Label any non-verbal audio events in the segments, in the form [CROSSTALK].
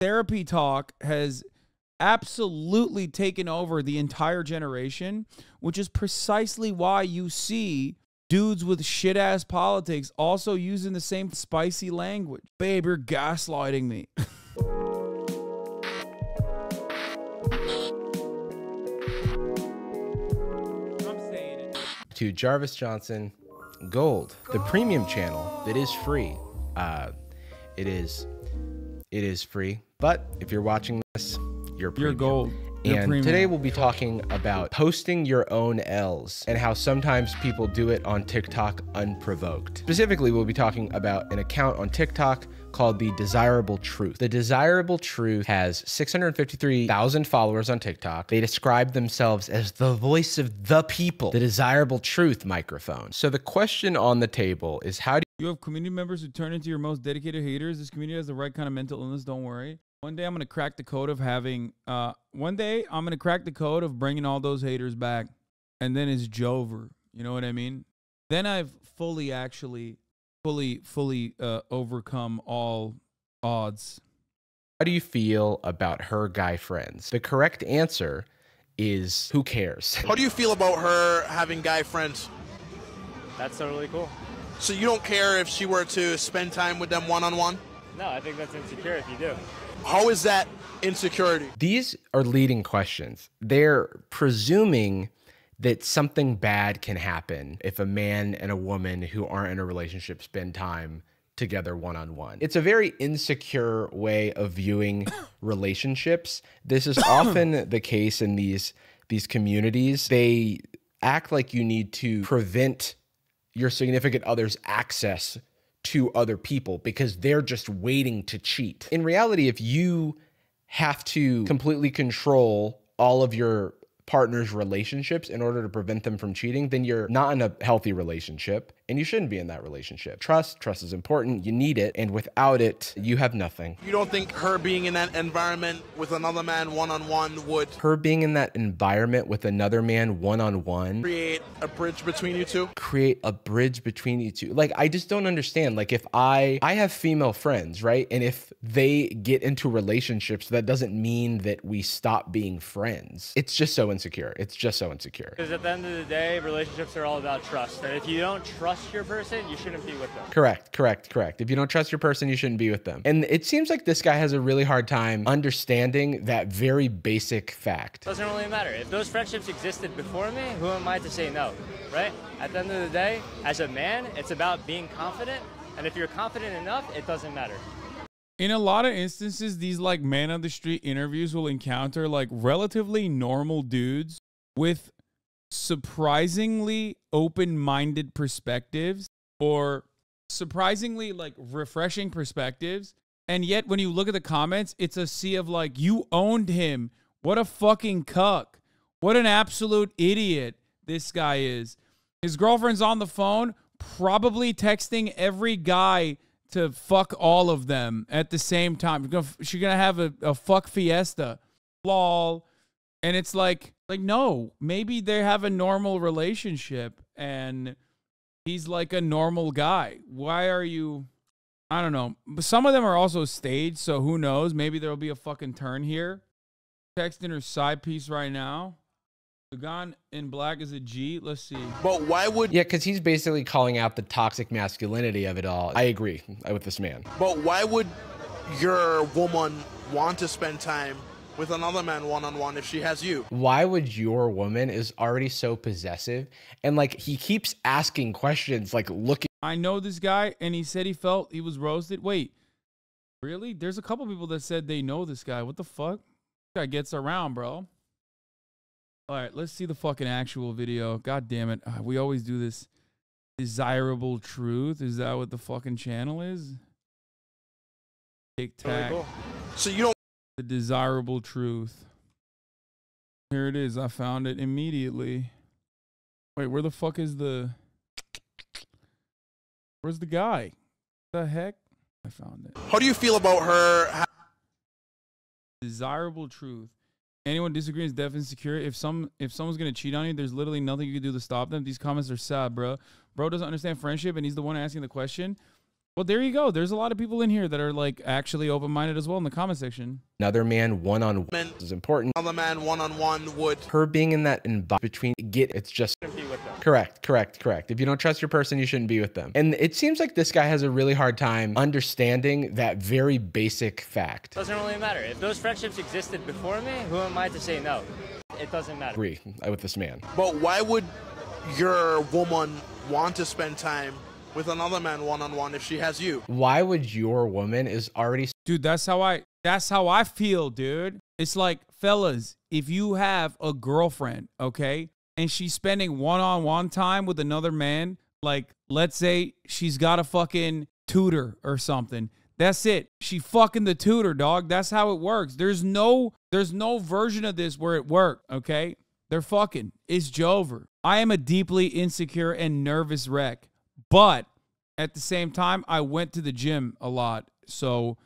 therapy talk has absolutely taken over the entire generation, which is precisely why you see dudes with shit ass politics also using the same spicy language. Babe, you're gaslighting me. [LAUGHS] to Jarvis Johnson Gold, the premium channel that is free. Uh, it is, it is free. But if you're watching this, you're premium. gold. You're And premium. today we'll be talking about posting your own L's and how sometimes people do it on TikTok unprovoked. Specifically, we'll be talking about an account on TikTok called The Desirable Truth. The Desirable Truth has 653,000 followers on TikTok. They describe themselves as the voice of the people, the Desirable Truth microphone. So the question on the table is how do You have community members who turn into your most dedicated haters. This community has the right kind of mental illness. Don't worry. One day I'm gonna crack the code of having. Uh, one day I'm gonna crack the code of bringing all those haters back, and then it's Jover. You know what I mean? Then I've fully, actually, fully, fully uh, overcome all odds. How do you feel about her guy friends? The correct answer is who cares? How do you feel about her having guy friends? That's totally cool. So you don't care if she were to spend time with them one on one? No, I think that's insecure if you do. How is that insecurity? These are leading questions. They're presuming that something bad can happen if a man and a woman who aren't in a relationship spend time together one on one. It's a very insecure way of viewing [COUGHS] relationships. This is [COUGHS] often the case in these these communities. They act like you need to prevent your significant other's access to other people because they're just waiting to cheat. In reality, if you have to completely control all of your partner's relationships in order to prevent them from cheating, then you're not in a healthy relationship and you shouldn't be in that relationship. Trust, trust is important. You need it. And without it, you have nothing. You don't think her being in that environment with another man one on one would Her being in that environment with another man one on one create a bridge between you two? create a bridge between you two. Like I just don't understand. Like if I I have female friends, right? And if they get into relationships, that doesn't mean that we stop being friends. It's just so insecure. It's just so insecure. Because at the end of the day, relationships are all about trust. And if you don't trust your person, you shouldn't be with them. Correct, correct, correct. If you don't trust your person, you shouldn't be with them. And it seems like this guy has a really hard time understanding that very basic fact. Doesn't really matter. If those friendships existed before me, who am I to say no? Right? At the end of the day, as a man, it's about being confident. And if you're confident enough, it doesn't matter. In a lot of instances, these like man on the street interviews will encounter like relatively normal dudes with surprisingly open minded perspectives or surprisingly like refreshing perspectives. And yet, when you look at the comments, it's a sea of like, you owned him. What a fucking cuck. What an absolute idiot this guy is. His girlfriend's on the phone, probably texting every guy to fuck all of them at the same time. She's gonna- have a, a fuck fiesta. Lol. And it's like, like, no, maybe they have a normal relationship and he's like a normal guy. Why are you I don't know. But some of them are also staged, so who knows? Maybe there'll be a fucking turn here. Texting her side piece right now. The gun in black is a G. Let's see. But why would Yeah, because he's basically calling out the toxic masculinity of it all. I agree with this man. but why would your woman want to spend time with another man one on one if she has you? why would your woman is already so possessive and like he keeps asking questions like looking I know this guy, and he said he felt he was roasted. Wait, really? There's a couple people that said they know this guy. What the fuck? This guy gets around, bro. All right, let's see the fucking actual video. God damn it. Uh, we always do this. Desirable truth. Is that what the fucking channel is? Tic Totally Tac. So you don't The desirable truth. Here it is. I found it immediately. Wait, where the fuck is the. Where's the guy? The heck? I found it. how do you feel about her Desirable truth. Anyone disagrees is deaf insecure. If some if someone's gonna cheat on you, there's literally nothing you can do to stop them. These comments are sad, bro. Bro doesn't understand friendship and he's the one asking the question. Well, there you go. There's a lot of people in here that are like actually open minded as well in the comment section. Another man one on one is important. Another man one on one would. Her being in that environment between get it's just be with them. correct, correct, correct. If you don't trust your person, you shouldn't be with them. And it seems like this guy has a really hard time understanding that very basic fact. Doesn't really matter. If those friendships existed before me, who am I to say no? It doesn't matter. Agree uh, with this man. But why would your woman want to spend time with another man one on one if she has you? Why would your woman is already Dude, that's how I that's how I feel, dude. It's like, fellas, if you have a girlfriend, okay, and she's spending one-on-one time with another man, like let's say she's got a fucking tutor or something. That's it. She fucking the tutor, dog. That's how it works. There's no there's no version of this where it worked, okay? They're fucking. It's Jover. I am a deeply insecure and nervous wreck. But at the same time, I went to the gym a lot. So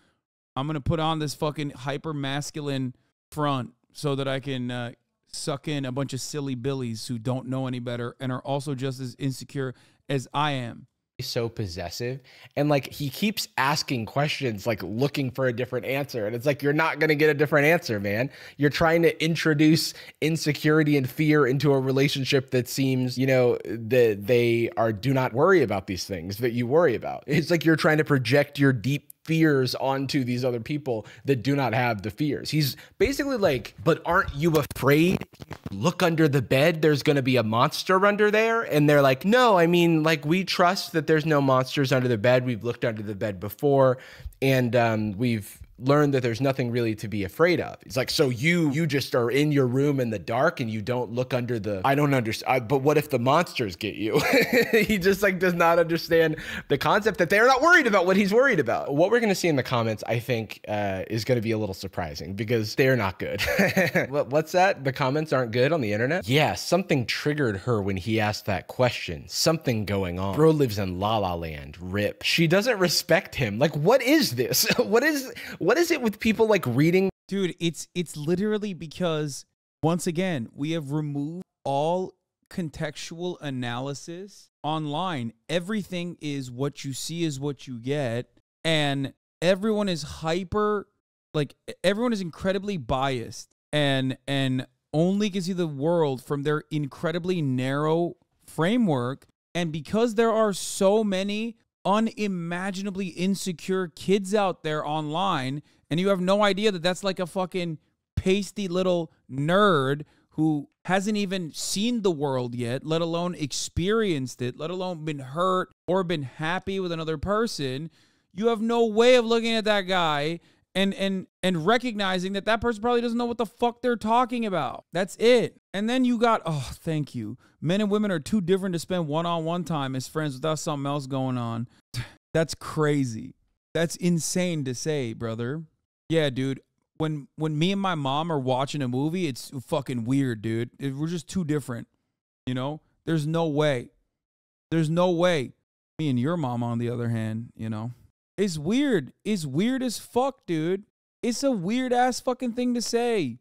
I'm gonna put on this fucking hyper masculine front so that I can uh, suck in a bunch of silly billies who don't know any better and are also just as insecure as I am. So possessive and like he keeps asking questions like looking for a different answer and it's like you're not going to get a different answer man. You're trying to introduce insecurity and fear into a relationship that seems you know that they are do not worry about these things that you worry about. It's like you're trying to project your deep fears onto these other people that do not have the fears. He's basically like, but aren't you afraid? Look under the bed, there's going to be a monster under there. And they're like, no, I mean, like, we trust that there's no monsters under the bed. We've looked under the bed before and um, we've learned that there's nothing really to be afraid of. It's like, so you you just are in your room in the dark and you don't look under the. I don't understand. But what if the monsters get you? [LAUGHS] he just like does not understand the concept that they're not worried about what he's worried about. What we're gonna see in the comments, I think, uh, is gonna be a little surprising because they're not good. [LAUGHS] what, what's that? The comments aren't good on the internet. Yeah, something triggered her when he asked that question. Something going on. Bro lives in La La Land. Rip. She doesn't respect him. Like, what is this? [LAUGHS] what is what is it with people like reading Dude, it's it's literally because once again, we have removed all contextual analysis online. Everything is what you see is what you get and everyone is hyper like everyone is incredibly biased and and only can see the world from their incredibly narrow framework and because there are so many unimaginably insecure kids out there online and you have no idea that that's like a fucking pasty little nerd who hasn't even seen the world yet, let alone experienced it, let alone been hurt or been happy with another person, you have no way of looking at that guy and and and recognizing that that person probably doesn't know what the fuck they're talking about. That's it. And then you got oh, thank you. Men and women are too different to spend one-on-one time as friends without something else going on. [SIGHS] That's crazy. That's insane to say, brother. Yeah, dude. When when me and my mom are watching a movie, it's fucking weird, dude. We're just too different. You know? There's no way. There's no way. Me and your mom, on the other hand, you know. It's weird. It's weird as fuck, dude. It's a weird ass fucking thing to say.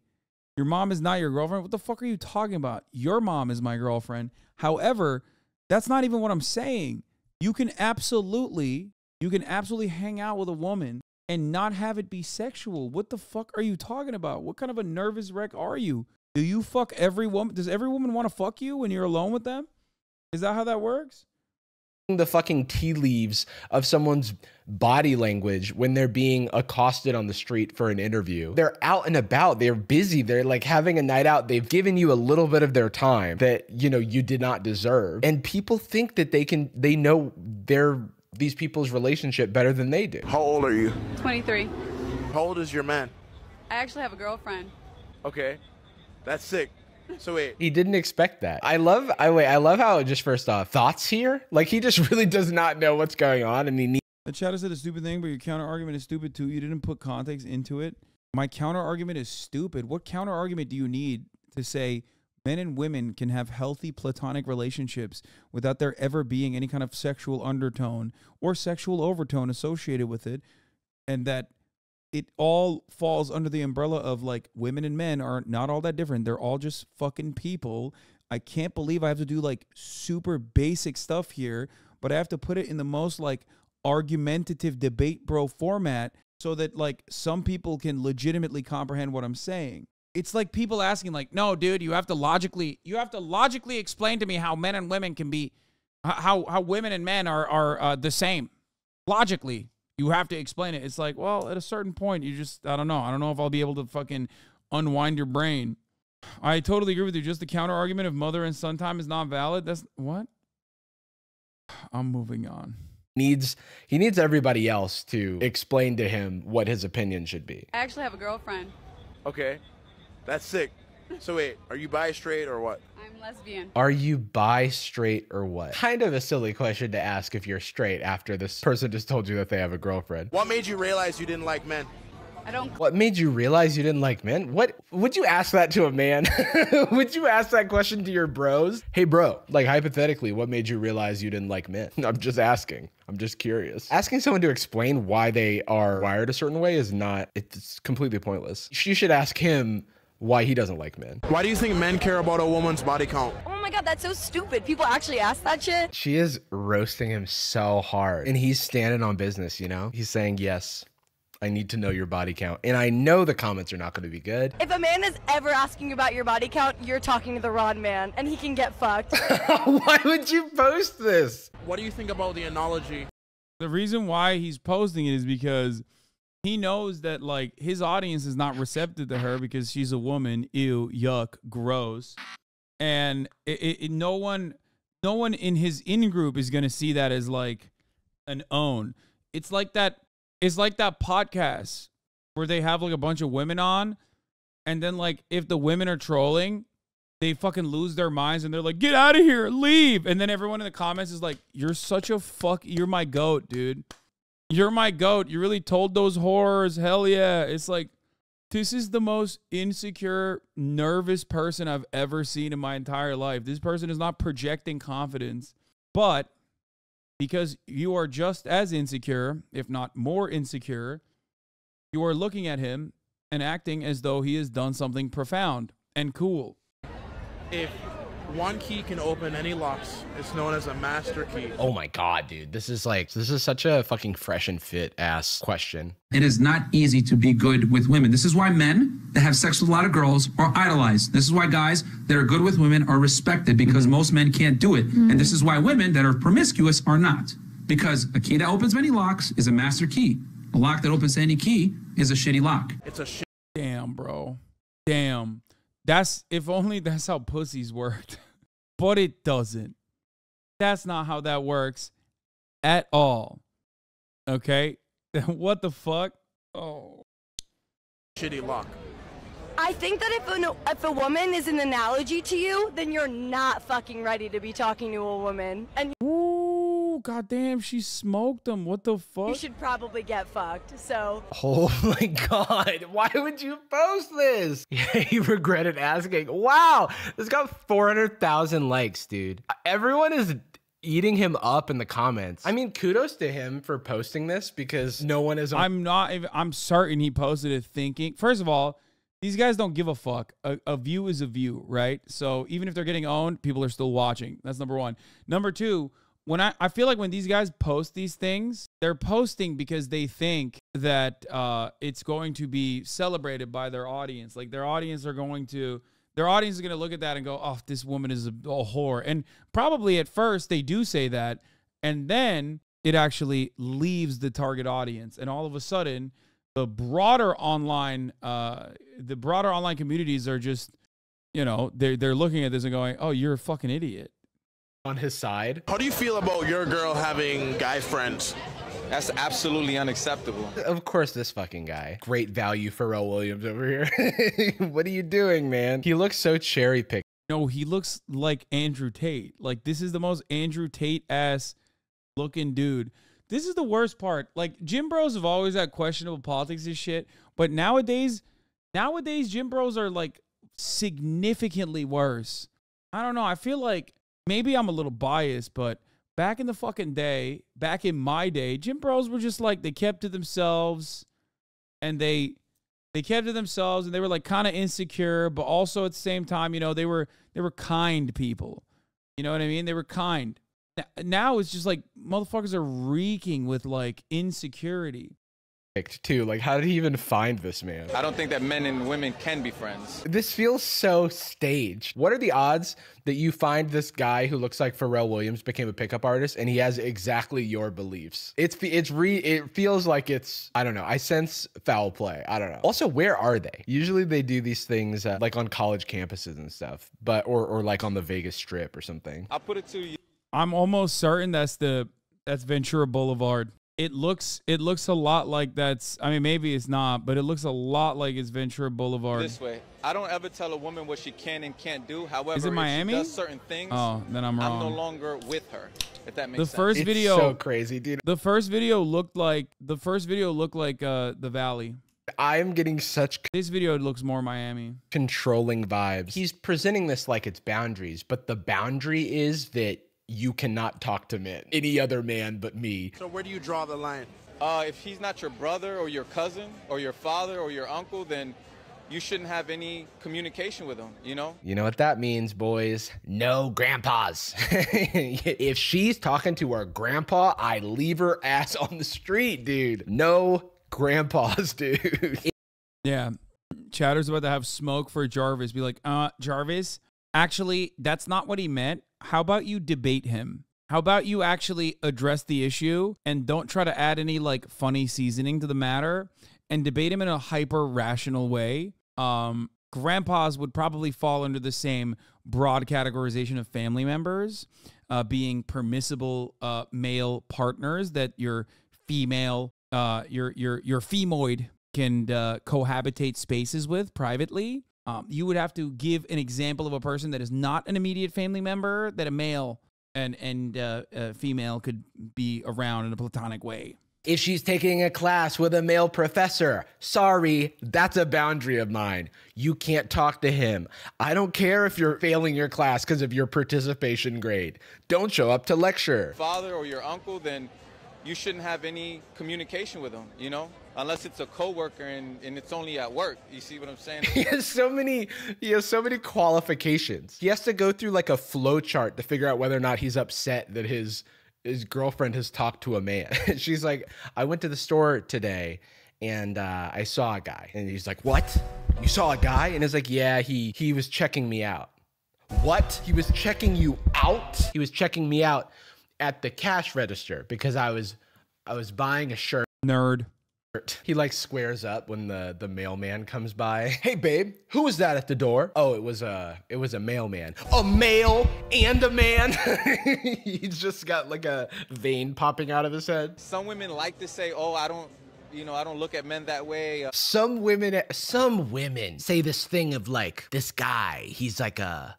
Your mom is not your girlfriend. What the fuck are you talking about? Your mom is my girlfriend. However, that's not even what I'm saying. You can absolutely, you can absolutely hang out with a woman and not have it be sexual. What the fuck are you talking about? What kind of a nervous wreck are you? Do you fuck every woman? Does every woman want to fuck you when you're alone with them? Is that how that works? The fucking tea leaves of someone's body language when they're being accosted on the street for an interview. They're out and about, they're busy, they're like having a night out. They've given you a little bit of their time that, you know, you did not deserve. And people think that they can they know their these people's relationship better than they do. How old are you? 23. How old is your man? I actually have a girlfriend. Okay. That's sick. So wait, He didn't expect that. I love I wait, I love how just first off, thoughts here? Like he just [LAUGHS] really does not know what's going on and he needs The chatter said a stupid thing, but your counter argument is stupid too. You didn't put context into it. My counter argument is stupid. What counter argument do you need to say men and women can have healthy platonic relationships without there ever being any kind of sexual undertone or sexual overtone associated with it? And that it all falls under the umbrella of like women and men are not all that different. They're all just fucking people. I can't believe I have to do like super basic stuff here, but I have to put it in the most like argumentative debate bro format so that like some people can legitimately comprehend what I'm saying. It's like people asking like, "No, dude, you have to logically you have to logically explain to me how men and women can be how how women and men are are uh, the same. Logically, you have to explain it. It's like, well, at a certain point, you just I don't know. I don't know if I'll be able to fucking unwind your brain. I totally agree with you. Just the counter argument of mother and son time is not valid. That's what? [SIGHS] I'm moving on. Needs he needs everybody else to explain to him what his opinion should be. I actually have a girlfriend. Okay, that's sick. So wait, are you bi, straight, or what? I'm lesbian. Are you bi, straight, or what? Kind of a silly question to ask if you're straight after this person just told you that they have a girlfriend. What made you realize you didn't like men? I don't. What made you realize you didn't like men? What would you ask that to a man? [LAUGHS] would you ask that question to your bros? Hey, bro, like hypothetically, what made you realize you didn't like men? [LAUGHS] I'm just asking. I'm just curious. Asking someone to explain why they are wired a certain way is not, it's completely pointless. You should ask him why he doesn't like men. Why do you think men care about a woman's body count? Oh my god, that's so stupid. People actually ask that shit. She is roasting him so hard. And he's standing on business, you know? He's saying, Yes, I need to know your body count. And I know the comments are not going to be good. If a man is ever asking about your body count, you're talking to the wrong man, and he can get fucked. [LAUGHS] Why would you post this? What do you think about the analogy? The reason why he's posting it is because he knows that like his audience is not receptive to her because she's a woman. Ew, yuck, gross. And it, it, it- no one, no one in his in group is gonna see that as like an own. It's like that. It's like that podcast where they have like a bunch of women on, and then like if the women are trolling, they fucking lose their minds and they're like, "Get out of here, leave!" And then everyone in the comments is like, "You're such a fuck. You're my goat, dude. You're my goat. You really told those horrors. Hell yeah!" It's like this is the most insecure, nervous person I've ever seen in my entire life. This person is not projecting confidence, but because you are just as insecure, if not more insecure, you are looking at him and acting as though he has done something profound and cool. If one key can open any locks, it's known as a master key. Oh my god, dude. This is like this is such a fucking fresh and fit ass question. It is not easy to be good with women. This is why men that have sex with a lot of girls are idolized. This is why guys that are good with women are respected because most men can't do it. And this is why women that are promiscuous are not. Because a key that opens many locks is a master key. A lock that opens any key is a shitty lock. It's a shit. Damn, bro. Damn. That's if only that's how pussies worked. [LAUGHS] but it doesn't. That's not how that works at all. Okay? [LAUGHS] what the fuck? Oh. shitty luck. I think that if, an, if a woman is an analogy to you, then you're not fucking ready to be talking to a woman. And Ooh, goddamn, she smoked him. What the fuck? you should probably get fucked. So, Oh [LAUGHS] my god. Why would you post this? Yeah, [LAUGHS] he regretted asking. Wow. This got 400,000 likes, dude. Everyone is eating him up in the comments. I mean, kudos to him for posting this because no one is I'm not even I'm certain he posted it thinking. First of all, these guys don't give a fuck. A, a view is a view, right? So even if they're getting owned, people are still watching. That's number one. Number two, when I, I feel like when these guys post these things, they're posting because they think that uh, it's going to be celebrated by their audience. Like their audience are going to their audience is going to look at that and go, "Oh, this woman is a, a whore." And probably at first they do say that, and then it actually leaves the target audience, and all of a sudden, the broader online, uh, the broader online communities are just, you know, they're they're looking at this and going, "Oh, you're a fucking idiot." On his side. How do you feel about your girl having guy friends? That's absolutely unacceptable. Of course, this fucking guy. Great value for Pharrell Williams over here. [LAUGHS] what are you doing, man? He looks so cherry picked. No, he looks like Andrew Tate. Like this is the most Andrew Tate ass looking dude. This is the worst part. Like gym bros have always had questionable politics and shit, but nowadays, nowadays gym bros are like significantly worse. I don't know. I feel like maybe I'm a little biased, but back in the fucking day, back in my day, gym bros were just like they kept to themselves and they they kept to themselves and they were like kind of insecure, but also at the same time, you know, they were they were kind people. You know what I mean? They were kind. Now it's just like motherfuckers are reeking with like insecurity. Too. Like, how did he even find this man? I don't think that men and women can be friends. This feels so staged. What are the odds that you find this guy who looks like Pharrell Williams became a pickup artist and he has exactly your beliefs? It's it's re it feels like it's I don't know. I sense foul play. I don't know. Also, where are they? Usually they do these things uh, like on college campuses and stuff, but or or like on the Vegas Strip or something. I'll put it to you I'm almost certain that's the that's Ventura Boulevard. It looks it looks a lot like that's I mean maybe it's not, but it looks a lot like it's Ventura Boulevard. this way. I don't ever tell a woman what she can and can't do. However, Is it if Miami? she does certain things, Oh, then I'm wrong. I'm no longer with her. If that makes The sense. first It's video so crazy, dude. the first video looked like the first video looked like uh the valley. I'm getting such This video looks more Miami. controlling vibes. He's presenting this like it's boundaries, but the boundary is that you cannot talk to men, any other man but me. So where do you draw the line? Uh, if he's not your brother or your cousin or your father or your uncle, then you shouldn't have any communication with him. You know. You know what that means, boys? No grandpas. [LAUGHS] if she's talking to her grandpa, I leave her ass on the street, dude. No grandpas, [LAUGHS] dude. Yeah. Chatter's about to have smoke for Jarvis. Be like, uh, Jarvis, actually, that's not what he meant. How about you debate him? How about you actually address the issue and don't try to add any like funny seasoning to the matter and debate him in a hyper rational way? Um, grandpas would probably fall under the same broad categorization of family members, uh, being permissible uh, male partners that your female, uh, your your your femoid can uh, cohabitate spaces with privately. Um, you would have to give an example of a person that is not an immediate family member that a male and and uh, a female could be around in a platonic way. If she's taking a class with a male professor, sorry, that's a boundary of mine. You can't talk to him. I don't care if you're failing your class because of your participation grade. Don't show up to lecture. Father or your uncle, then you shouldn't have any communication with them. You know, unless it's a coworker and, and it's only at work. You see what I'm saying? [LAUGHS] He has so many he has so many qualifications. He has to go through like a flow chart to figure out whether or not he's upset that his his girlfriend has talked to a man. [LAUGHS] She's like, I went to the store today and uh, I saw a guy. And he's like, What? You saw a guy? And it's like, Yeah, he he was checking me out. What? He was checking you out? He was checking me out at the cash register because I was I was buying a shirt. Nerd. He like squares up when the the mailman comes by. [LAUGHS] Hey babe, who was that at the door? Oh, it was a it was a mailman. A male and a man. [LAUGHS] He's just got like a vein popping out of his head. Some women like to say, "Oh, I don't, you know, I don't look at men that way." Some women some women say this thing of like this guy, he's like a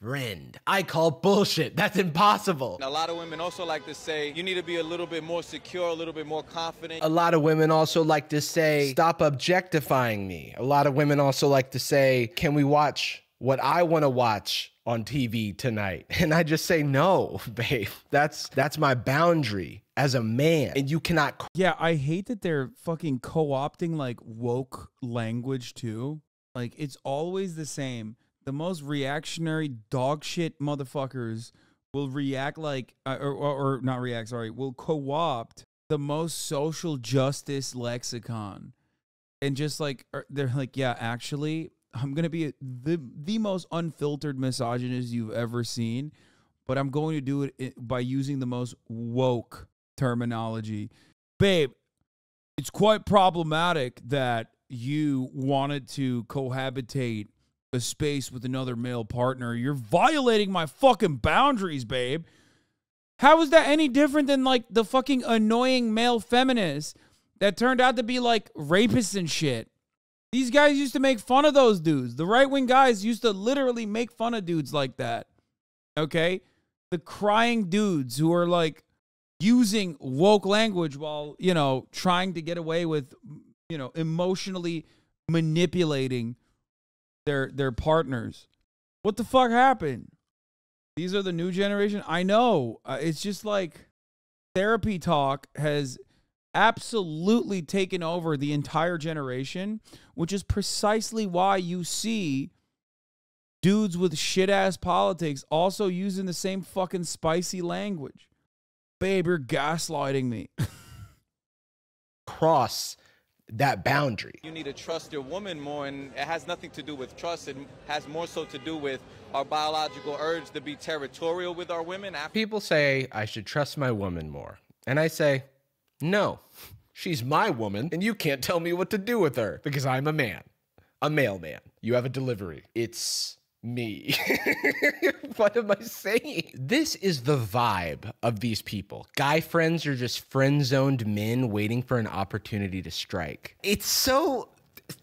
friend. I call bullshit. That's impossible. a lot of women also like to say, "You need to be a little bit more secure, a little bit more confident." A lot of women also like to say, stop objectifying me. A lot of women also like to say, can we watch what I want to watch on TV tonight? [LAUGHS] And I just say, no, [LAUGHS] babe. That's that's my boundary as a man. And you cannot Yeah, I hate that they're fucking co-opting like woke language too. Like it's always the same. The most reactionary dog shit motherfuckers will react like uh, or, or, or not react, sorry, will co-opt the most social justice lexicon. And just like er, they're like, yeah, actually, I'm going to be the the most unfiltered misogynist you've ever seen, but I'm going to do it by using the most woke terminology. Babe, it's quite problematic that you wanted to cohabitate a space with another male partner. You're violating my fucking boundaries, babe. How is that any different than like the fucking annoying male feminists that turned out to be like rapists and shit? These guys used to make fun of those dudes. The right wing guys used to literally make fun of dudes like that. Okay? The crying dudes who are like using woke language while, you know, trying to get away with, you know, emotionally manipulating their their partners. What the fuck happened? These are the new generation. I know. Uh, it's just like therapy talk has absolutely taken over the entire generation, which is precisely why you see dudes with shit ass politics also using the same fucking spicy language. Babe, you're gaslighting me. [LAUGHS] Cross that boundary. You need to trust your woman more, and it has nothing to do with trust. It has more so to do with our biological urge to be territorial with our women. After People say I should trust my woman more. And I say, no, she's my woman, and you can't tell me what to do with her because I'm a man, a mailman. You have a delivery. It's me. [LAUGHS] what am I saying? This is the vibe of these people. Guy friends are just friend zoned men waiting for an opportunity to strike. It's so.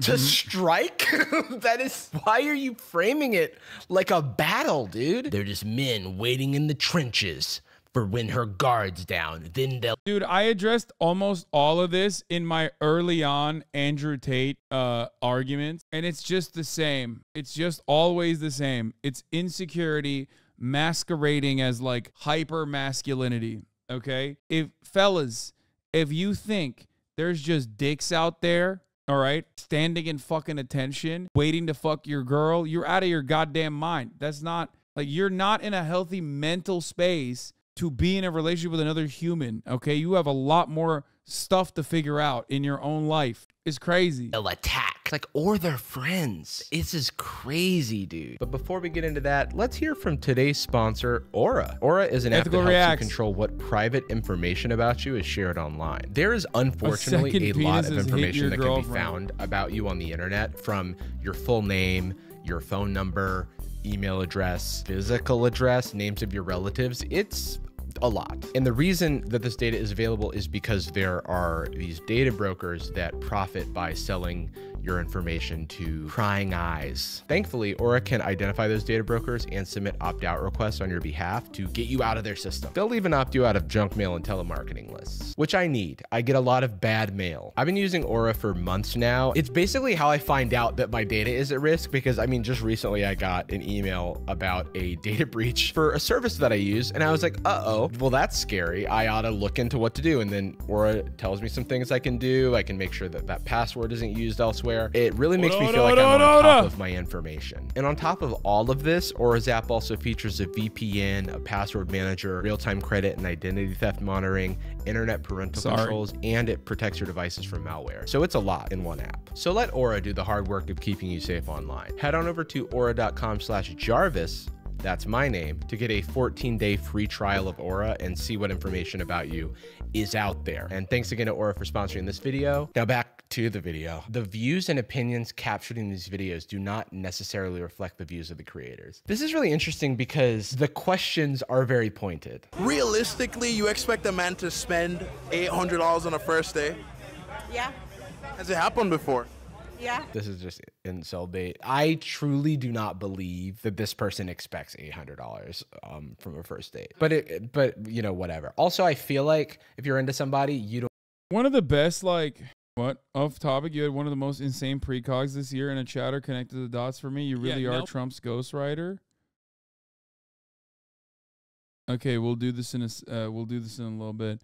To mm-hmm. strike? [LAUGHS] that is. Why are you framing it like a battle, dude? They're just men waiting in the trenches for when her guard's down. Then they'll. Dude, I addressed almost all of this in my early on Andrew Tate uh, arguments, and it's just the same. It's just always the same. It's insecurity masquerading as like hyper masculinity. Okay. If fellas, if you think there's just dicks out there, all right, standing in fucking attention, waiting to fuck your girl, you're out of your goddamn mind. That's not like you're not in a healthy mental space to be in a relationship with another human. Okay. You have a lot more stuff to figure out in your own life. It's crazy. they'll attack. Like, or they're friends. This is crazy, dude. But before we get into that, let's hear from today's sponsor, Aura. Aura is an Ethical app that helps Reacts. you control what private information about you is shared online. There is unfortunately second a, lot of information your that can be found about you on the internet from your full name, your phone number, email address, physical address, names of your relatives. It's a lot. And the reason that this data is available is because there are these data brokers that profit by selling your information to prying eyes. Thankfully, Aura can identify those data brokers and submit opt out requests on your behalf to get you out of their system. They'll even opt you out of junk mail and telemarketing lists, which I need. I get a lot of bad mail. I've been using Aura for months now. It's basically how I find out that my data is at risk because I mean, just recently I got an email about a data [LAUGHS] breach for a service that I use, and I was like, uh oh, well, that's scary. I ought to look into what to do. And then Aura tells me some things I can do. I can make sure that that password isn't used elsewhere. It really makes me feel like I'm on top of my information. And on top of all of this, Aura's app also features a VPN, a password manager, real time credit and identity theft monitoring, internet parental Sorry. controls, and it protects your devices from malware. So it's a lot in one app. So let Aura do the hard work of keeping you safe online. Head on over to aura.com slash Jarvis. That's my name to get a 14 day free trial of Aura and see what information about you is out there. And thanks again to Aura for sponsoring this video. Now back to the video. The views and opinions captured in these videos do not necessarily reflect the views of the creators. This is really interesting because the questions are very pointed. Realistically, you expect a man to spend $800 on a first day? Yeah. Has it happened before? Yeah. This is just incel bait. I truly do not believe that this person expects eight hundred dollars um, from a first date. But it, but you know, whatever. Also, I feel like if you're into somebody, you don't. One of the best, like, what off topic? You had one of the most insane precogs this year in a chatter connected the dots for me. You Yeah, really are nope. Trump's ghostwriter. Okay, we'll do this in a s- uh, we'll do this in a little bit.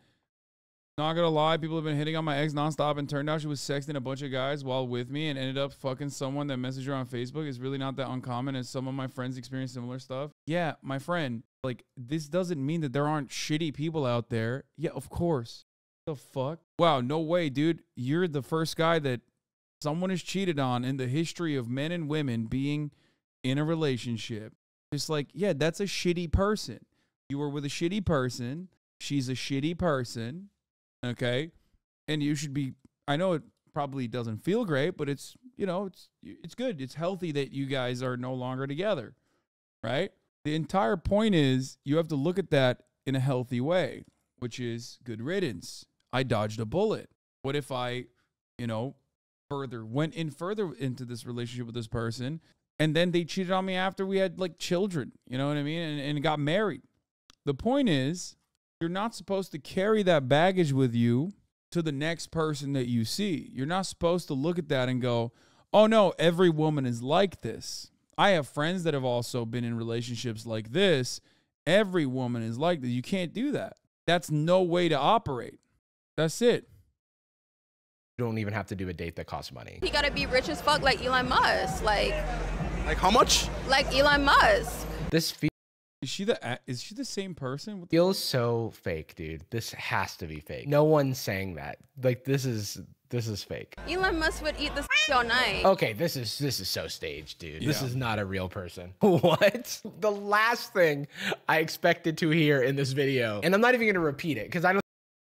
Not gonna lie, people have been hitting on my ex nonstop, and turned out she was sexting a bunch of guys while with me, and ended up fucking someone that messaged her on Facebook. It's really not that uncommon, as some of my friends experience similar stuff. Yeah, my friend, like this doesn't mean that there aren't shitty people out there. Yeah, of course. The fuck? Wow, no way, dude. You're the first guy that someone has cheated on in the history of men and women being in a relationship. It's like, yeah, that's a shitty person. You were with a shitty person. She's a shitty person. Okay. And you should be I know it probably doesn't feel great, but it's, you know, it's it's good. It's healthy that you guys are no longer together. Right? The entire point is you have to look at that in a healthy way, which is good riddance. I dodged a bullet. What if I, you know, further went in further into this relationship with this person and then they cheated on me after we had like children, you know what I mean? And, and got married. The point is, you're not supposed to carry that baggage with you to the next person that you see. You're not supposed to look at that and go, oh no, every woman is like this. I have friends that have also been in relationships like this. Every woman is like this. You can't do that. That's no way to operate. That's it. You don't even have to do a date that costs money. He gotta be rich as fuck like Elon Musk. Like, Like how much? Like Elon Musk. This fe- Is she the a- is she the same person? What the- feels so fake, dude. This has to be fake. No one's saying that. Like this is this is fake. Elon Musk would eat this all night. Okay, this is this is so staged, dude. This is not a real person. [LAUGHS] What? The last thing I expected to hear in this video, and I'm not even gonna repeat it because I don't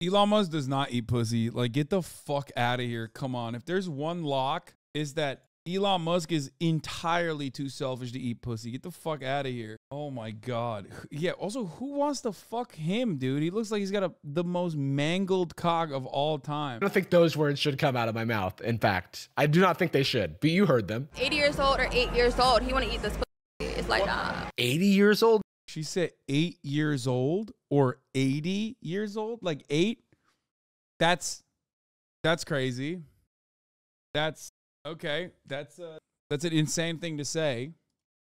Elon Musk does not eat pussy. Like, get the fuck out of here. Come on. If there's one lock, is that Elon Musk is entirely too selfish to eat pussy. Get the fuck out of here. Oh my god. Yeah. Also, who wants to fuck him, dude? He looks like he's got a the most mangled cock of all time. I don't think those words should come out of my mouth. In fact, I do not think they should. But you heard them. 80 years old or 8 years old, he want to eat this pussy. It's like, nah. 80 years old. She said eight years old or 80 years old? Like eight? That's that's crazy. That's okay. That's uh that's an insane thing to say.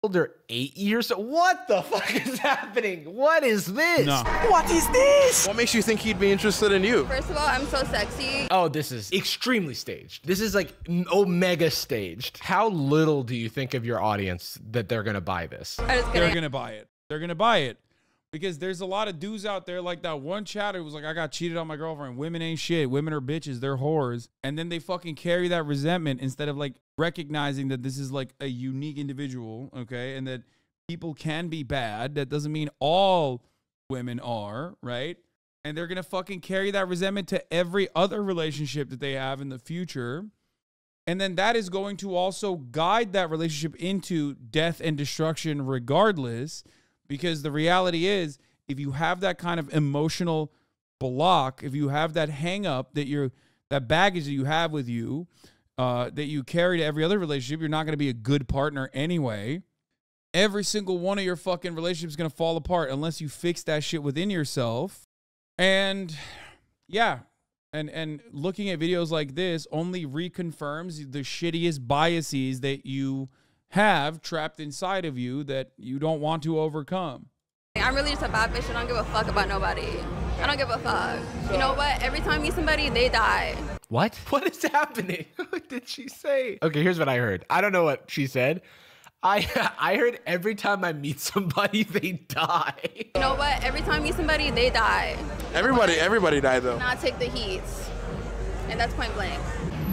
Older eight years. What the [LAUGHS] fuck is happening? What is this? No. What is this? What makes you think he'd be interested in you? First of all, I'm so sexy. Oh, this is extremely staged. This is like omega staged. How little do you think of your audience that they're gonna buy this? I just They're gonna buy it. They're gonna buy it. Because there's a lot of dudes out there like that one chatter was like, I got cheated on my girlfriend. Women ain't shit. Women are bitches. They're whores. And then they fucking carry that resentment instead of like recognizing that this is like a unique individual, okay? And that people can be bad. That doesn't mean all women are, right? And they're gonna fucking carry that resentment to every other relationship that they have in the future. And then that is going to also guide that relationship into death and destruction, regardless. Because the reality is, if you have that kind of emotional block, if you have that hang up that you're, that baggage that you have with you, uh, that you carry to every other relationship, you're not going to be a good partner anyway. Every single one of your fucking relationships is going to fall apart unless you fix that shit within yourself. And yeah, and and looking at videos like this only reconfirms the shittiest biases that you have trapped inside of you that you don't want to overcome. I'm really just a bad bitch. I don't give a fuck about nobody. I don't give a fuck. You know what? Every time I meet somebody, they die. What? [LAUGHS] What is happening? [LAUGHS] What did she say? Okay, here's what I heard. I don't know what she said. I [LAUGHS] I heard every time I meet somebody, they die. You know what? Every time I meet somebody, they die. Everybody, everybody died though. Not take the heat. And that's point blank.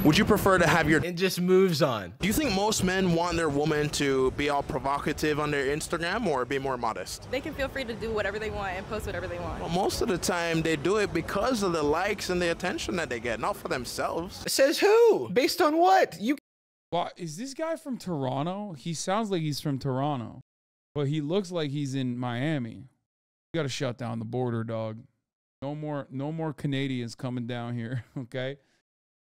Would you prefer to have your? It just moves on. Do you think most men want their woman to be all provocative on their Instagram or be more modest? They can feel free to do whatever they want and post whatever they want. Well, most of the time they do it because of the likes and the attention that they get, not for themselves. Says who? Based on what? You Well, is this guy from Toronto? He sounds like he's from Toronto, but he looks like he's in Miami. You got to shut down the border, dog. No more, no more Canadians coming down here. [LAUGHS] Okay,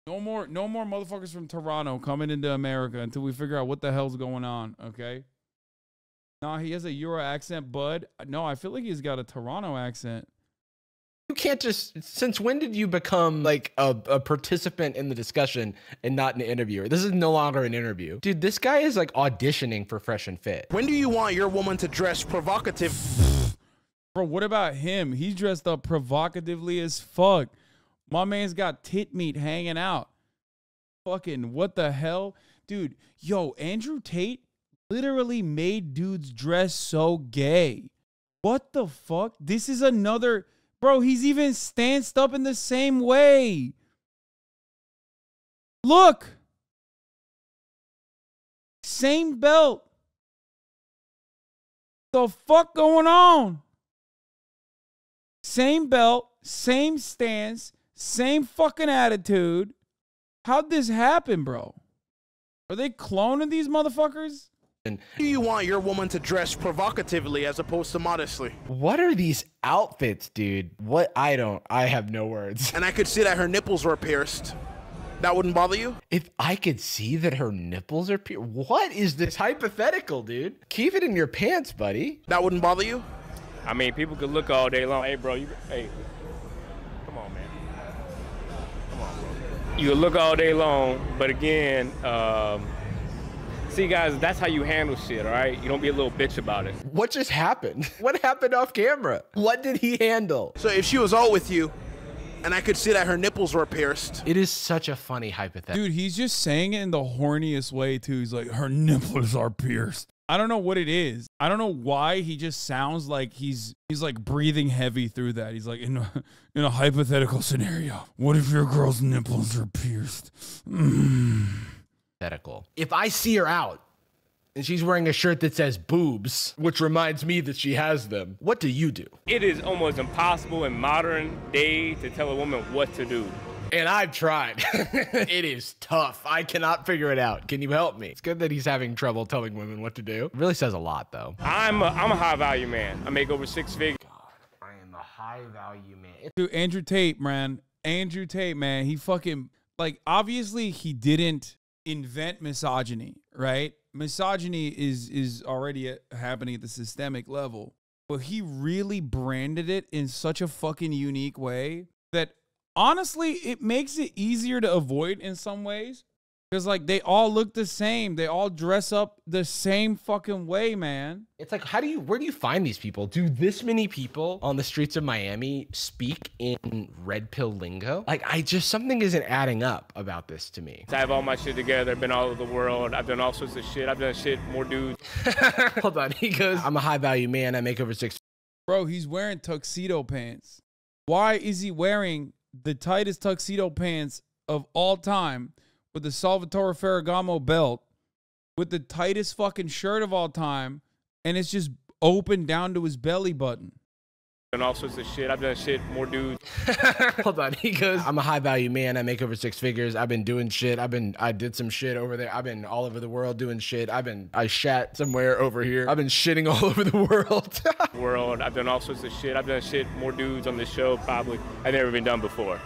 no more, no more motherfuckers from Toronto coming into America until we figure out what the hell's going on. Okay. Nah, he has a Euro accent, bud. No, I feel like he's got a Toronto accent. you can't just since when did you become like a, a participant in the discussion and not an interviewer? This is no longer an interview. Dude, this guy is like auditioning for Fresh and Fit. When do you want your woman to dress provocative? Bro, what about him? He's dressed up provocatively as fuck. My man's got tit meat hanging out. Fucking what the hell? Dude, yo, Andrew Tate literally made dudes dress so gay. What the fuck? This is another bro, he's even stanced up in the same way. Look. Same belt. The fuck going on? Same belt, same stance, same fucking attitude. How'd this happen, bro? Are they cloning these motherfuckers? do you want your woman to dress provocatively as opposed to modestly? What are these outfits, dude? What I don't I have no words. And I could see that her nipples were pierced. That wouldn't bother you? If I could see that her nipples are pure, what is this hypothetical, dude? Keep it in your pants, buddy. That wouldn't bother you? I mean, people could look all day long. Hey, bro, you, hey, You could look all day long, but again, um, see, guys, that's how you handle shit, all right? You don't be a little bitch about it. What just happened? [LAUGHS] What happened off camera? What did he handle? So if she was all with you and I could see that her nipples were pierced. It is such a funny hypothetical. Dude, he's just saying it in the horniest way too. He's like, her nipples are pierced. I don't know what it is. I don't know why he just sounds like he's he's like breathing heavy through that. He's like in a in a hypothetical scenario. What if your girl's nipples are pierced? Mm. hypothetical. If I see her out and she's wearing a shirt that says boobs, which reminds me that she has them, what do you do? It is almost impossible in modern day to tell a woman what to do. And I've tried. [LAUGHS] it is tough. I cannot figure it out. Can you help me? It's good that he's having trouble telling women what to do. It really says a lot, though. I'm a, I'm a high value man. I make over six figures. I am a high value man. Dude, Andrew Tate, man. Andrew Tate, man. He fucking like obviously he didn't invent misogyny, right? Misogyny is is already at, happening at the systemic level, but he really branded it in such a fucking unique way that honestly it makes it easier to avoid in some ways because like they all look the same, they all dress up the same fucking way, man. It's like, how do you, where do you find these people? Do this many people on the streets of Miami speak in red pill lingo? Like, I just, something isn't adding up about this to me. I have all my shit together. I've been all over the world. I've done all sorts of shit. I've done shit more dudes. [LAUGHS] Hold on. He goes, I'm a high value man. I make over six. Bro, he's wearing tuxedo pants. Why is he wearing the tightest tuxedo pants of all time with the Salvatore Ferragamo belt, with the tightest fucking shirt of all time, and it's just open down to his belly button? Done all sorts of shit. I've done shit more dudes. [LAUGHS] Hold on. He goes, I'm a high value man. I make over six figures. I've been doing shit. I've been, I did some shit over there. I've been all over the world doing shit. I've been, I shat somewhere over here. I've been shitting all [LAUGHS] over the world. [LAUGHS] world. I've done all sorts of shit. I've done shit more dudes on this show probably I've never been done before.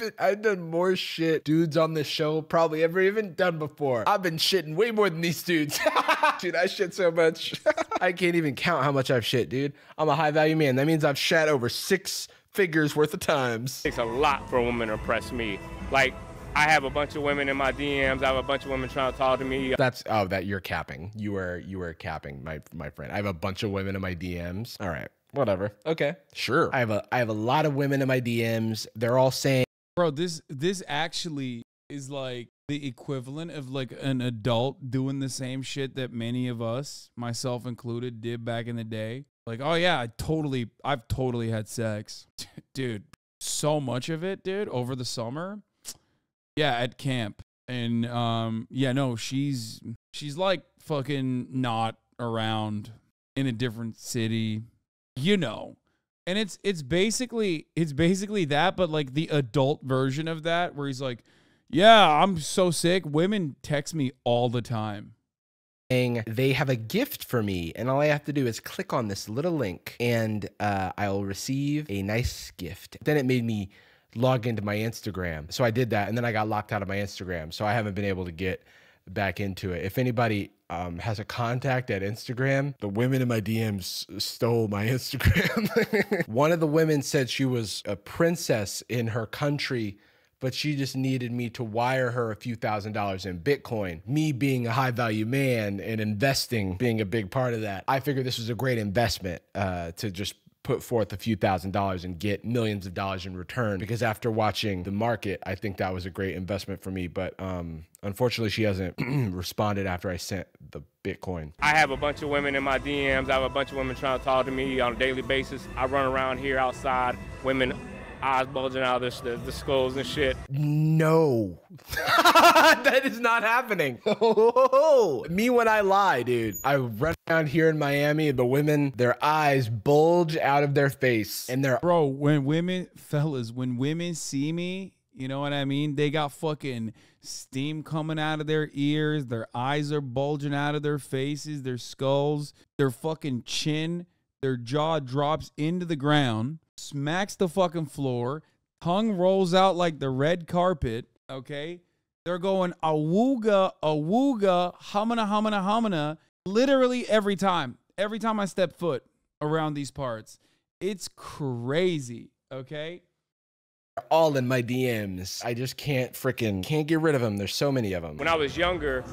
I've, been, I've done more shit dudes on this show probably ever even done before. I've been shitting way more than these dudes. [LAUGHS] dude, I shit so much. [LAUGHS] I can't even count how much I've shit, dude. I'm a high value man. That means I've shat over six figures worth of times. It takes a lot for a woman to impress me. Like I have a bunch of women in my DMs. I have a bunch of women trying to talk to me. That's oh that you're capping. You were you were capping, my my friend. I have a bunch of women in my DMs. All right. Whatever. Okay. Sure. I have a I have a lot of women in my DMs. They're all saying Bro, this this actually is like the equivalent of like an adult doing the same shit that many of us, myself included, did back in the day. Like, oh yeah, I totally I've totally had sex. [LAUGHS] dude, so much of it, dude, over the summer. Yeah, at camp. And um yeah, no, she's she's like fucking not around in a different city. You know. And it's it's basically it's basically that but like the adult version of that where he's like, "Yeah, I'm so sick. Women text me all the time." Saying they have a gift for me and all i have to do is click on this little link and uh, i'll receive a nice gift then it made me log into my instagram so i did that and then i got locked out of my instagram so i haven't been able to get back into it if anybody um, has a contact at instagram the women in my dms stole my [LAUGHS] instagram [LAUGHS] one of the women said she was a princess in her country but she just needed me to wire her a few thousand dollars in Bitcoin. Me being a high value man and investing being a big part of that, I figured this was a great investment uh, to just put forth a few thousand dollars and get millions of dollars in return because after watching the market i think that was a great investment for me but um, unfortunately she hasn't [CLEARS THROAT] responded after i sent the bitcoin I have a bunch of women in my DMs. I have a bunch of women trying to talk to me on a daily basis. I run around here outside, women eyes bulging out of the, the skulls and shit. no [LAUGHS] that is not happening [LAUGHS] me when i lie dude i run around here in miami the women their eyes bulge out of their face and they're Bro, when women, fellas, when women see me, you know what I mean? They got fucking steam coming out of their ears. Their eyes are bulging out of their faces, their skulls, their fucking chin, their jaw drops into the ground, smacks the fucking floor, tongue rolls out like the red carpet, okay? They're going awooga, awooga, humana, humana, humana, literally every time. Every time I step foot around these parts. It's crazy, okay? all in my dms i just can't freaking can't get rid of them there's so many of them When I was younger,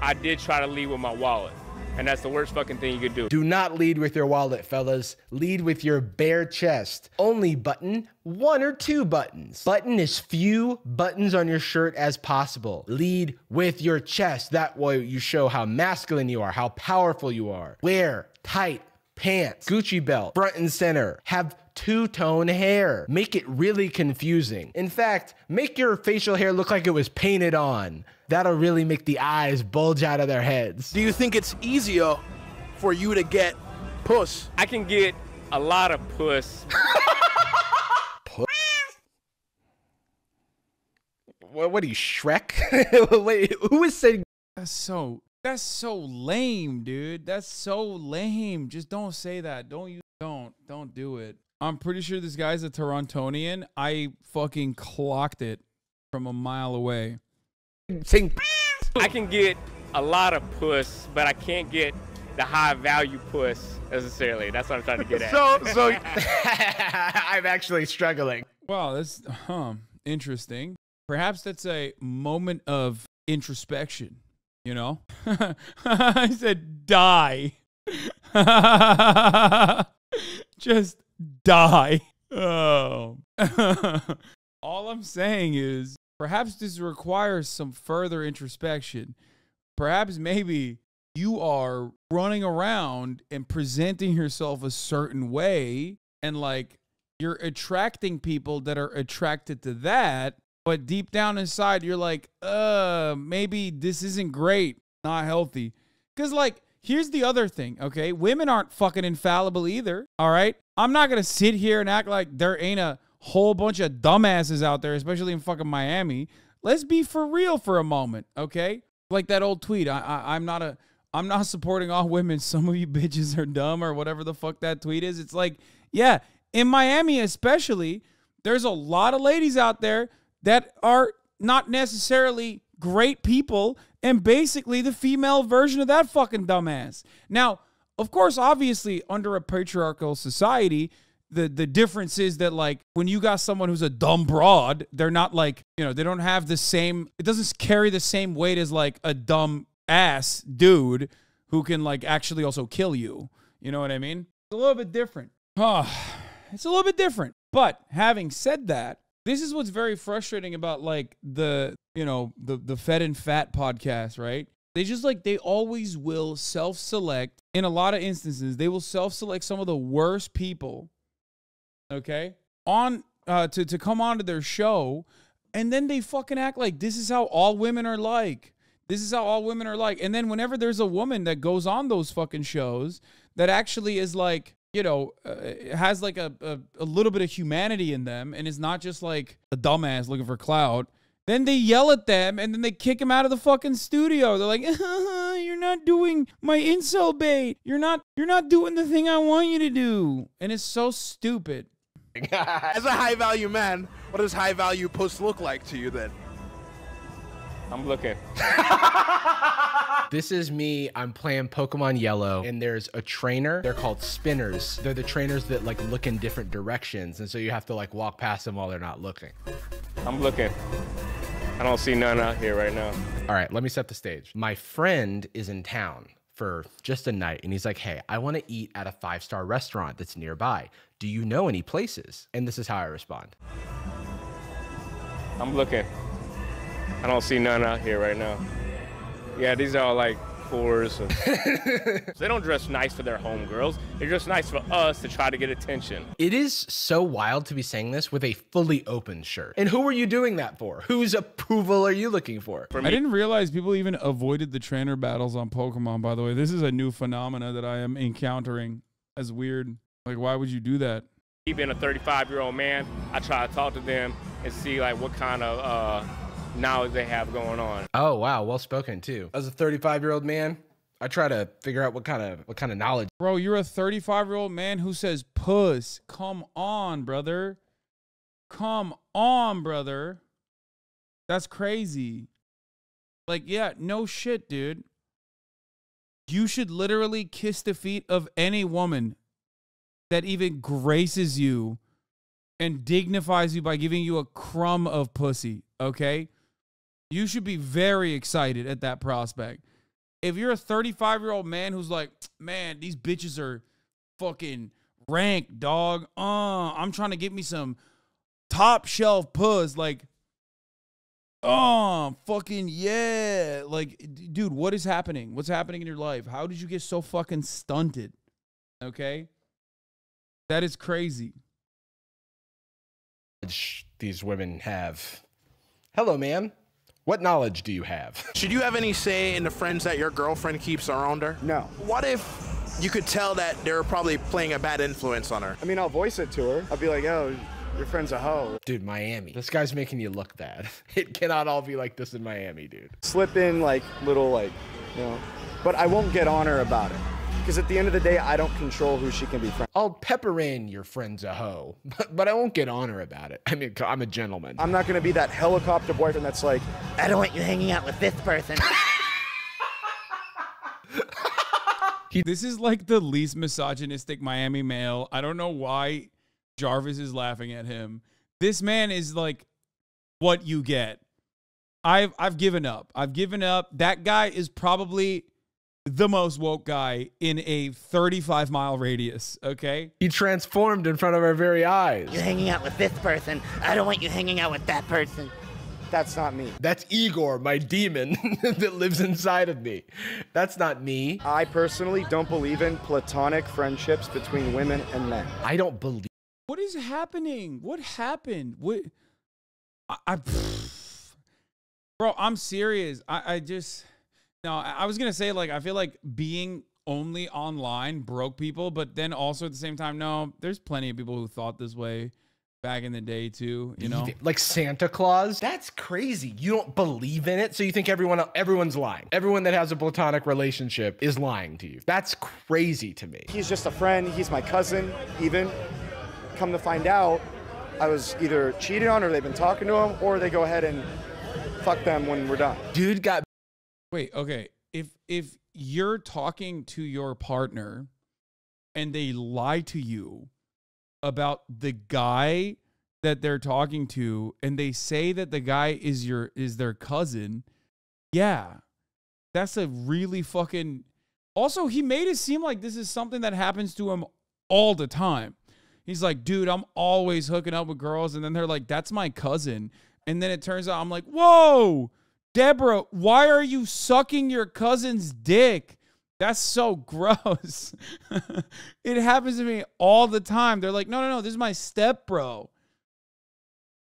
I did try to leave with my wallet. And that's the worst fucking thing you could do. Do not lead with your wallet, fellas. Lead with your bare chest. Only button one or two buttons. Button as few buttons on your shirt as possible. Lead with your chest. That way you show how masculine you are, how powerful you are. Wear tight pants, Gucci belt, front and center. Have two tone hair. Make it really confusing. In fact, make your facial hair look like it was painted on. That'll really make the eyes bulge out of their heads. Do you think it's easier for you to get puss? I can get a lot of puss. [LAUGHS] What, what are you, Shrek? [LAUGHS] Wait, who is saying? That's so that's so lame, dude. That's so lame. Just don't say that. Don't you don't don't do it. I'm pretty sure this guy's a Torontonian. I fucking clocked it from a mile away. Saying I can get a lot of puss, but I can't get the high value puss necessarily. That's what I'm trying to get at. so so. [LAUGHS] [LAUGHS] I'm actually struggling. Wow, that's huh, interesting. Perhaps that's a moment of introspection, you know? [LAUGHS] I said die. Just die. Oh. [LAUGHS] All I'm saying is perhaps this requires some further introspection. Perhaps maybe you are running around and presenting yourself a certain way and like you're attracting people that are attracted to that but deep down inside you're like uh maybe this isn't great not healthy because like here's the other thing okay? Women aren't fucking infallible either all right? I'm not gonna sit here and act like there ain't a whole bunch of dumbasses out there especially in fucking miami. Let's be for real for a moment okay? Like that old tweet i, I i'm not a i'm not [LAUGHS] supporting all women. Some of you bitches are dumb or whatever the fuck that tweet is. It's like yeah in miami especially there's a lot of ladies out there that are not necessarily great people and basically the female version of that fucking dumbass. Now, of course, obviously, under a patriarchal society, the the difference is that like when you got someone who's a dumb broad, they're not like, you know, they don't have the same it doesn't carry the same weight as like a dumb ass dude who can like actually also kill you. You know what I mean? It's a little bit different. Oh, [SIGHS] it's a little bit different. But having said that, this is what's very frustrating about like the you know the the Fresh and Fit podcast right? They just like they always will self-select. In a lot of instances they will self-select some of the worst people okay on uh to to come onto their show and then they fucking act like this is how all women are like. This is how all women are like. And then whenever there's a woman that goes on those fucking shows that actually is like you know, uh, has like a, a, a little bit of humanity in them and is not just like a dumbass looking for clout, then they yell at them and then they kick him out of the fucking studio. They're like, [LAUGHS] "You're not doing my incel bait. You're not you're not doing the thing I want you to do." And it's so stupid. [LAUGHS] As a high value man, what does high value puss look like to you then? I'm looking. [LAUGHS] This is me. I'm playing Pokemon Yellow, and there's a trainer. They're called spinners. They're the trainers that like look in different directions, and so you have to like walk past them while they're not looking. I'm looking. I don't see none out here right now. All right, let me set the stage. My friend is in town for just a night, and he's like, "Hey, I want to eat at a five-star restaurant that's nearby. Do you know any places?" And this is how I respond. I'm looking. I don't see none out here right now. Yeah, these are all like fours. [LAUGHS] and- they don't dress nice for their homegirls. They dress nice for us to try to get attention. It is so wild to be saying this with a fully open shirt. And who are you doing that for? Whose approval are you looking for? I didn't realize people even avoided the trainer battles on Pokemon, by the way. This is a new phenomena that I am encountering as weird. Like, why would you do that? Me being a 35 year old man, I try to talk to them and see like what kind of uh, knowledge they have going on. Oh wow, well spoken too. As a 35 year old man, I try to figure out what kind of what kind of knowledge. Bro, you're a 35 year old man who says puss. Come on, brother. Come on, brother. That's crazy. Like, yeah, no shit, dude. You should literally kiss the feet of any woman that even graces you and dignifies you by giving you a crumb of pussy, okay? You should be very excited at that prospect. if you're a 35 year old man who's like, man, these bitches are fucking rank, dog. Uh, I'm trying to get me some top shelf puss. Like, oh, fucking yeah. Like, dude, what is happening? What's happening in your life? How did you get so fucking stunted? Okay. That is crazy. these women have. Hello, ma'am. What knowledge do you have? [LAUGHS] Should you have any say in the friends that your girlfriend keeps around her? No. What if you could tell that they're probably playing a bad influence on her? I mean, I'll voice it to her. I'll be like, yo, your friend's a hoe. Dude, Miami. This guy's making you look bad. [LAUGHS] It cannot all be like this in Miami, dude. Slip in like little like, you know, but I won't get on her about it. Because at the end of the day, I don't control who she can be friends. I'll pepper in your friend's a hoe, [LAUGHS] but, but I won't get on her about it. I mean, I'm a gentleman. I'm not going to be that helicopter boyfriend that's like, I don't want you hanging out with this person. [LAUGHS] this is like the least misogynistic Miami male. I don't know why Jarvis is laughing at him. This man is like what you get. I've I've given up. I've given up. That guy is probably the most woke guy in a 35 mile radius, okay? He transformed in front of our very eyes. You're hanging out with this person. I don't want you hanging out with that person. that's not me. That's Igor, my demon [LAUGHS] that lives inside of me. That's not me. I personally don't believe in platonic friendships between women and men. I don't believe. What is happening? What happened? What I, I [SIGHS] Bro, I'm serious. I, I just no, I I was gonna say like I feel like being only online broke people, but then also at the same time, no, there's plenty of people who thought this way back in the day too. You know, like Santa Claus. That's crazy. You don't believe in it, so you think everyone everyone's lying. Everyone that has a platonic relationship is lying to you. That's crazy to me. He's just a friend. He's my cousin, even. Come to find out, I was either cheated on or they've been talking to him, or they go ahead and fuck them when we're done. Dude got Wait, okay. If if you're talking to your partner and they lie to you about the guy that they're talking to and they say that the guy is your is their cousin, yeah. That's a really fucking Also, he made it seem like this is something that happens to him all the time. He's like, "Dude, I'm always hooking up with girls." And then they're like, "That's my cousin." And then it turns out I'm like, "Whoa!" Deborah, why are you sucking your cousin's dick? That's so [LAUGHS] gross. [LAUGHS] it happens to me all the time. They're like, no, no, no, this is my step bro.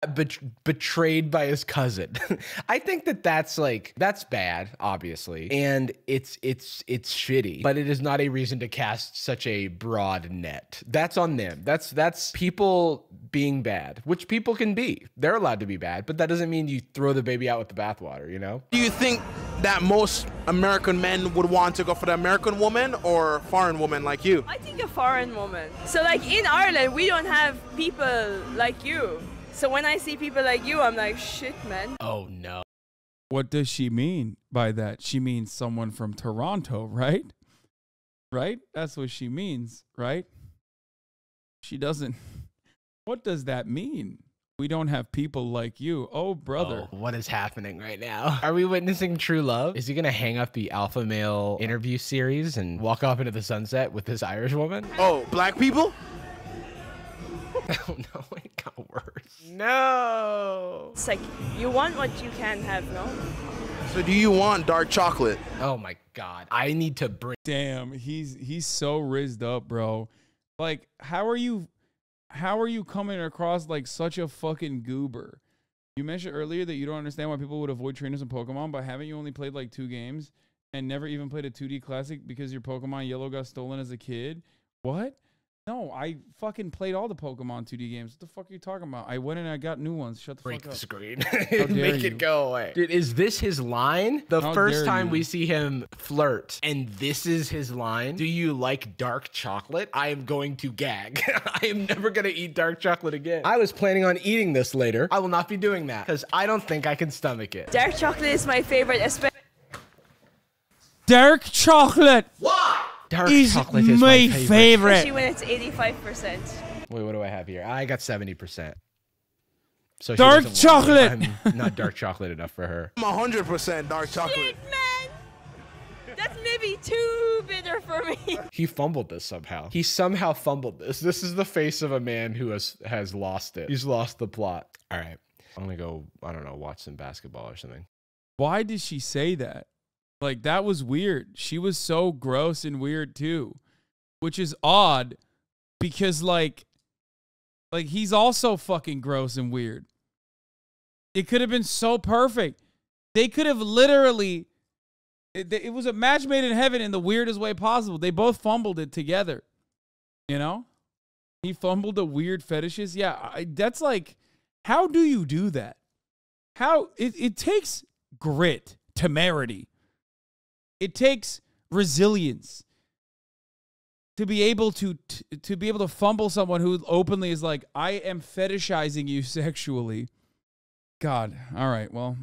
Bet- betrayed by his cousin. [LAUGHS] I think that that's like that's bad, obviously, and it's it's it's shitty. But it is not a reason to cast such a broad net. That's on them. That's that's people being bad, which people can be. They're allowed to be bad, but that doesn't mean you throw the baby out with the bathwater. You know. Do you think that most American men would want to go for the American woman or foreign woman like you? I think a foreign woman. So like in Ireland, we don't have people like you. So when I see people like you, I'm like, shit, man. Oh no. What does she mean by that? She means someone from Toronto, right? Right? That's what she means, right? She doesn't. [LAUGHS] What does that mean? We don't have people like you. Oh, brother. Oh, what is happening right now? [LAUGHS] Are we witnessing true love? Is he gonna hang up the alpha male interview series and walk off into the sunset with this Irish woman? Oh, black people? [LAUGHS] Oh no, it got worse. No. It's like you want what you can have, no? So do you want dark chocolate? Oh my god. I need to bring Damn, he's he's so rizzed up, bro. Like, how are you how are you coming across like such a fucking goober? You mentioned earlier that you don't understand why people would avoid trainers in Pokemon, but haven't you only played like two games and never even played a 2D classic because your Pokemon Yellow got stolen as a kid? What? No, I fucking played all the Pokemon 2D games. What the fuck are you talking about? I went and I got new ones. Shut the break fuck the up. screen. How [LAUGHS] dare Make you. it go away. Dude, is this his line? The How first time you. we see him flirt, and this is his line. Do you like dark chocolate? I am going to gag. [LAUGHS] I am never gonna eat dark chocolate again. I was planning on eating this later. I will not be doing that because I don't think I can stomach it. Dark chocolate is my favorite, especially. Dark chocolate. Dark is chocolate is my my favorite. Especially when it's 85%. Wait, what do I have here? I got 70%. So Dark doesn't want me. chocolate. I'm [LAUGHS] not dark chocolate enough for her. I'm 100% dark chocolate. Man! That's maybe too bitter for me. [LAUGHS] He fumbled this somehow. He somehow fumbled this. This is the face of a man who has has lost it. He's lost the plot. All right. I'm gonna go, I don't know, watch some basketball or something. Why did she say that? Like that was weird. She was so gross and weird too, which is odd because like like he's also fucking gross and weird. It could have been so perfect. They could have literally it, it was a match made in heaven in the weirdest way possible. They both fumbled it together. You know? He fumbled the weird fetishes. Yeah, I, that's like how do you do that? How it, it takes grit, temerity. It takes resilience to be able to, to be able to fumble someone who openly is like, I am fetishizing you [LAUGHS] sexually. God. All right. Well.